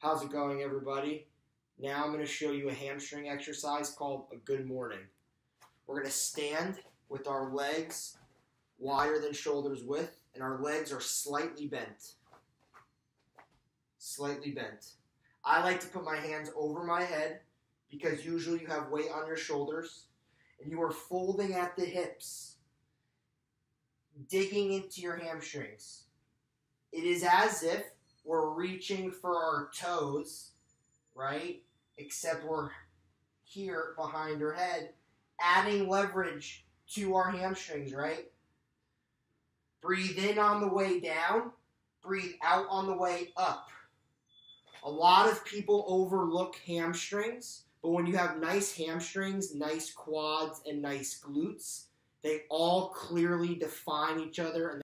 How's it going, everybody? Now I'm going to show you a hamstring exercise called a good morning. We're going to stand with our legs wider than shoulders width, and our legs are slightly bent. Slightly bent. I like to put my hands over my head because usually you have weight on your shoulders and you are folding at the hips, digging into your hamstrings. It is as if we're reaching for our toes, right? Except we're here behind our head, adding leverage to our hamstrings, right? Breathe in on the way down, breathe out on the way up. A lot of people overlook hamstrings, but when you have nice hamstrings, nice quads, and nice glutes, they all clearly define each other and